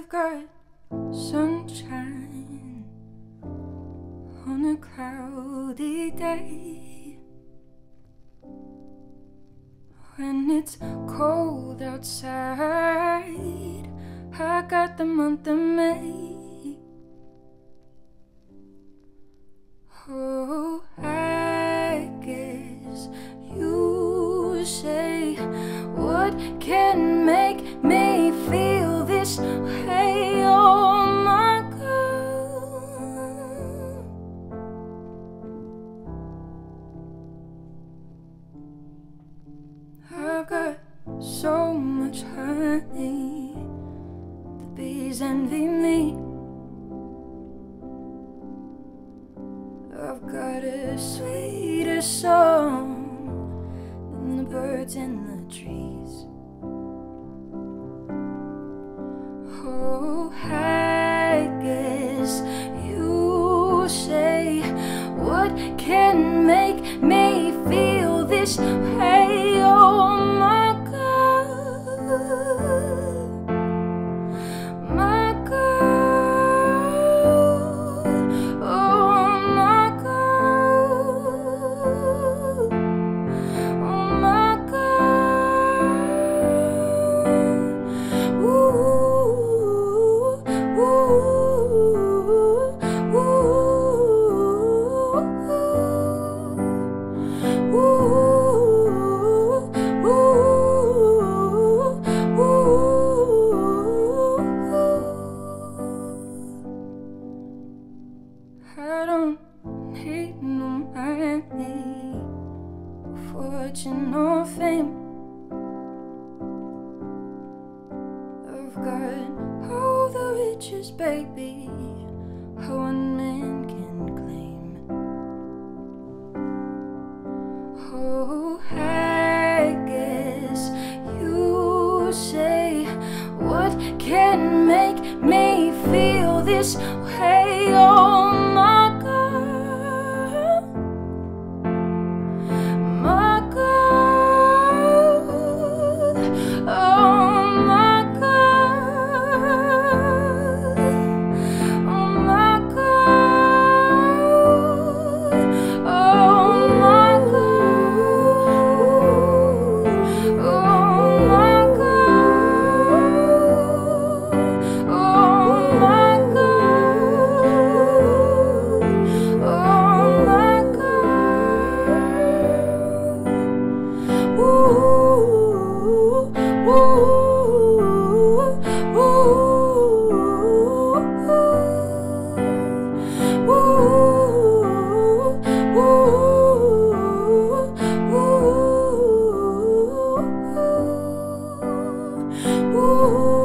I've got sunshine on a cloudy day. When it's cold outside, I got the month of May. Oh. So much honey. The bees envy me. I've got a sweeter song than the birds in the trees. Oh, I guess you say what can make me feel this way. fortune or fame. I've got all the riches, baby, one man can claim. Oh, I guess you say, What can make me feel this way? Oh, Ooh.